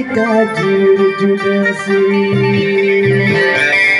Jude Jude Jude Jude Jude Jude Jude Jude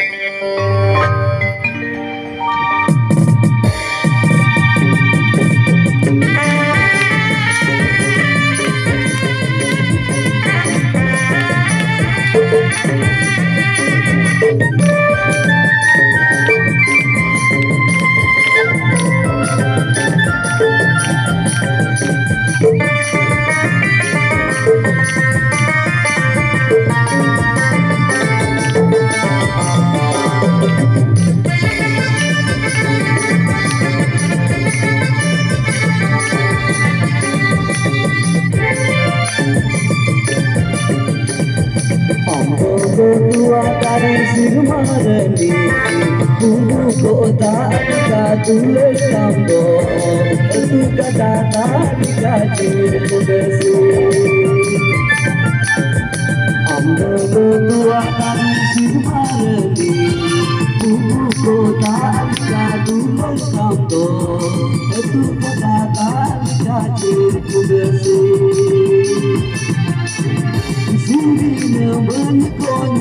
dua kali sirmarani Kuno kota kita tulis tambah Itu kata kita cukup Ambil berdua kali sirmarani Kuno kota kita tulis tambah Itu kata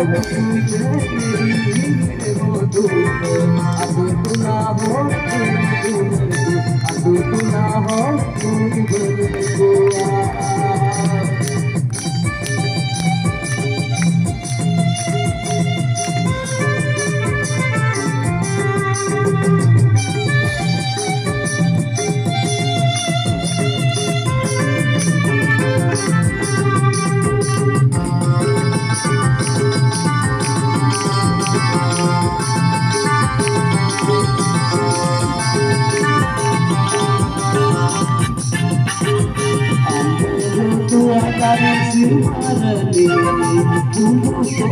dari sirmarani Bumbu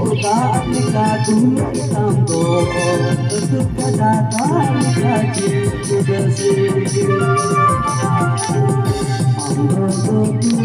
kota Afrika dunia tambo Untuk kedatangan kaji kubesi Ambo tua dari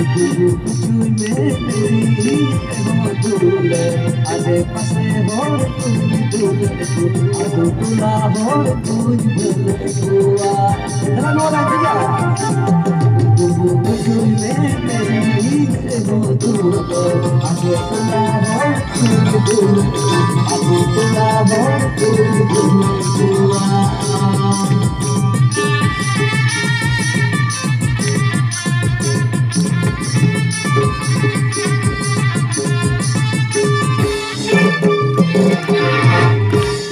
Oh, dule, adu tula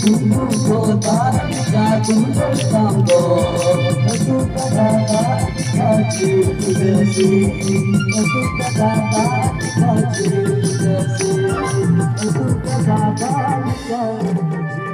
कोई दुल्हन आडे टोला हर कोई दुल्हन Ambo tua dari sirmarani Tunggu kota Jatuh sambo Aku